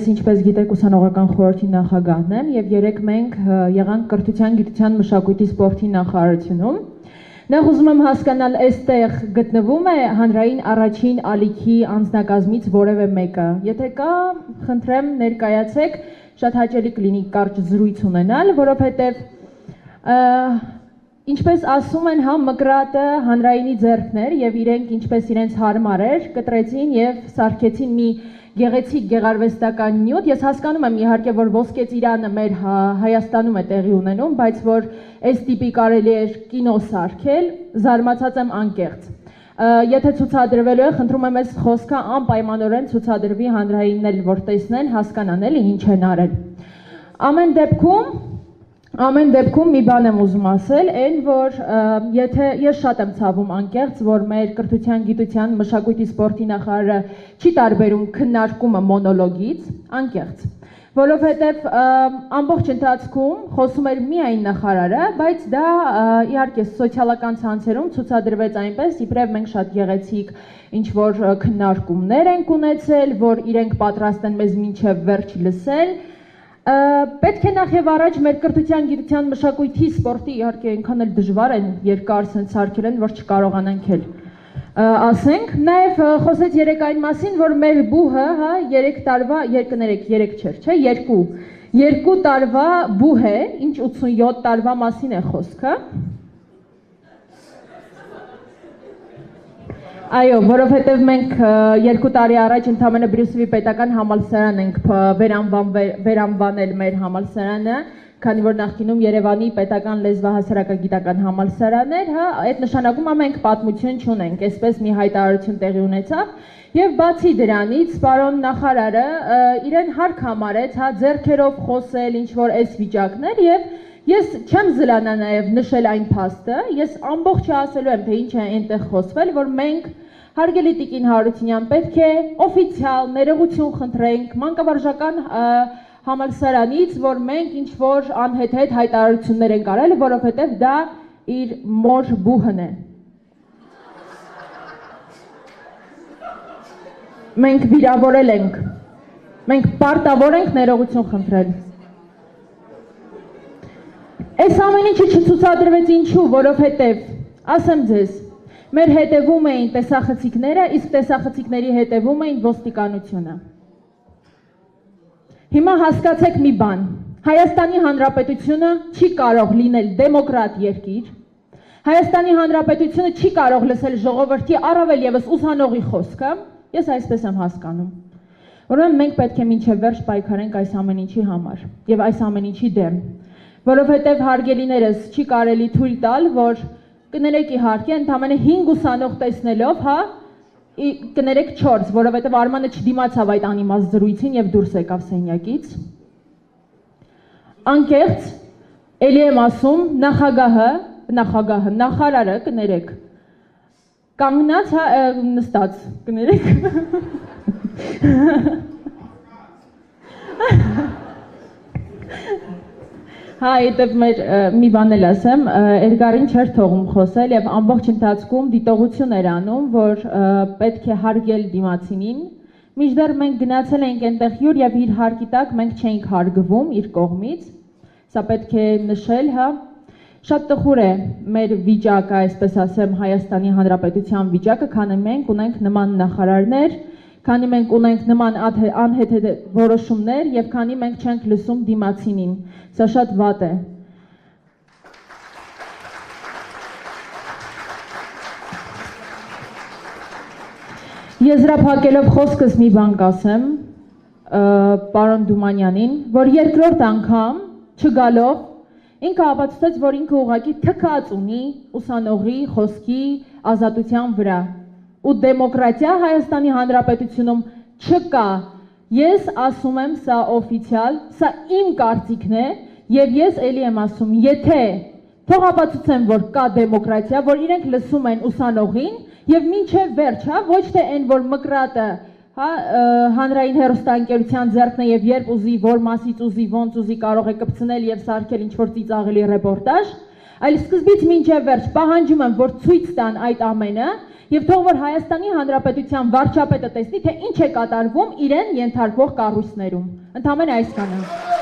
Ես ինչպես գիտեք ուսանողական խորհրդի նախագահն եմ եւ երեք մենք եղանք կրթության, գիտության, մշակույթի, սպորտի նախարարությունում։ Նախ ուզում եմ հասկանալ, այստեղ գտնվում է հանրային առաջին ալիքի անձնակազմից որևէ մեկը։ Եթե կա, խնդրեմ ներկայացեք, շատ հաճելի կլինի կարճ զրույց ունենալ, որովհետեւ Ինչպես ասում են, հա Մկրատը հանրայինի ձեռքներ եւ իրենք ինչպես իրենց հարմար էր, կտրեցին եւ սարքեցին մի գեղեցիկ գեղարվեստական նյութ։ Ես հասկանում եմ իհարկե, որ ոսկե ծիրանը մեր հա, Հայաստանում է տեղի ունենում, բայց որ այս տիպի կարելի է կինո սարքել, զարմացած եմ անկեղծ։ Եթե ցուցադրվելու է, խնդրում եմ այս խոսքը անպայմանորեն ցուցադրվի հանրայինն էլ որ տեսնեն, հասկանան էլի ինչ են արել։ Ամեն դեպքում Ամեն դեպքում մի բան եմ ուզում ասել, այն որ եթե ես շատ եմ ցավում անկեղծ, որ մեր կրթության, գիտության, մշակույթի, սպորտի նախարարը չի տարբերում քննարկումը մոնոլոգից, անկեղծ։ Որովհետև ամբողջ ընթացքում խոսում էր միայն նախարարը, բայց դա իհարկե սոցիալական ցանցերում ցուցադրվեց այնպես, իբրև մենք շատ գեղեցիկ ինչ որ քննարկումներ ենք ունեցել, որ իրենք պատրաստ են մեզ մինչև վերջ լսել, Պետք է նախ եւ առաջ մեր կրթության, գիտության, մշակույթի, սպորտի իհարկե այնքան էլ դժվար են երկար սենց սարքել են, որ չկարողանանք էլ ասենք, նաև ա, խոսեց երեք այն մասին, որ մեր բուհը, հա, 3 տարվա, երկներեք, 3 չէր, չէ, 2 երկու տարվա բուհ է, ինչ 87 տարվա մասին է խոսքը։ Այո, որովհետև մենք երկու տարի առաջ ընդամենը Բրյուսովի պետական համալսարան ենք վերանվան վեր- վերանվանել մեր համալսարանը, քանի որ նախկինում Երևանի պետական լեզվահասարակագիտական համալսարան էր, հա, այդ նշանակում է մենք պատմություն չունենք, այսպես մի հայտարարություն տեղի ունեցավ, եւ բացի դրանից, պարոն նախարարը իրեն հարկ համարեց, հա, ձեռքերով խոսել ինչ որ այս վիճակներ եւ Ես չեմ զլանա նաև նշել այն փաստը, ես ամբողջը ասելու եմ, թե ինչ է այնտեղ խոսվել, որ մենք հարգելի Տիկին Հարությունյան պետք է օֆիցիալ ներողություն խնդրենք մանկավարժական համալսարանից, որ մենք ինչ որ անհետ-հետ հայտարարություններ ենք արել, որովհետև դա իր մոր բուհն է։ Մենք վիրավորել ենք։ Մենք պարտավոր ենք ներողություն խնդրել։ Այս ամեն ինչը չցուցադրվեց ինչու, որովհետև ասեմ ձեզ, մեր հետևում էին տեսախցիկները, իսկ տեսախցիկների հետևում էին ոստիկանությունը։ Հիմա հասկացեք մի բան. Հայաստանի Հանրապետությունը չի կարող լինել դեմոկրատ երկիր։ Հայաստանի Հանրապետությունը չի կարող լսել ժողովրդի առավել եւս ուսանողի խոսքը։ Ես այսպես եմ հասկանում։ Ուրեմն մենք պետք է մինչև վերջ պայքարենք այս ամեն ինչի համար եւ այս ամեն ինչի դեմ որովհետև հարգելիներս չի կարելի թույլ տալ, որ կներեք իհարկե ընդամենը 5 ուսանող տեսնելով, հա, կներեք 4, որովհետև Արմանը չդիմացավ այդ անիմաստ զրույցին եւ դուրս եկավ սենյակից։ Անկեղծ ելի եմ ասում, նախագահը, նախագահը, նախարարը կներեք կանգնած հա նստած կներեք Հա, այդտեղ մեր մի բան էլ ասեմ, Էդգարին չէր թողում խոսել եւ ամբողջ ընթացքում դիտողություն էր անում, որ պետք է հարգել դիմացինին։ Միջդեռ մենք գնացել ենք այնտեղ հյուր եւ իր հարկի տակ մենք չէինք հարգվում իր կողմից։ Սա պետք է նշել, հա։ Շատ տխուր է մեր վիճակը, այսպես ասեմ, Հայաստանի Հանրապետության վիճակը, քանի մենք ունենք նման նախարարներ, քանի մենք ունենք նման անհետ որոշումներ եւ քանի մենք չենք լսում դիմացինին։ Սա շատ վատ է։ Եզրափակելով խոսքս մի բան կասեմ պարոն Դումանյանին, որ երկրորդ անգամ չգալով ինքը ապացուցեց, որ ինքը ուղակի թքած ունի ուսանողի խոսքի ազատության վրա ու դեմոկրատիա Հայաստանի Հանրապետությունում չկա։ Ես ասում եմ սա օֆիցիալ, սա իմ կարծիքն է եւ ես ելի եմ ասում, եթե թող ապացուցեմ, որ կա դեմոկրատիա, որ իրենք լսում են ուսանողին եւ մինչեւ վերջ, հա, ոչ թե այն, որ մկրատը հա հանրային հերոստանգերության ձեռքն է եւ երբ ուզի որ մասից ուզի ոնց ուզի կարող է կպցնել եւ սարքել ինչ որ ծիծաղելի ռեպորտաժ, այլ սկզբից մինչև վերջ պահանջում եմ, որ ցույց տան այդ ամենը եւ թող որ Հայաստանի Հանրապետության վարչապետը տեսնի, թե ինչ է կատարվում իրեն ենթարկվող կառույցներում։ Ընդհանրապես այս կանա։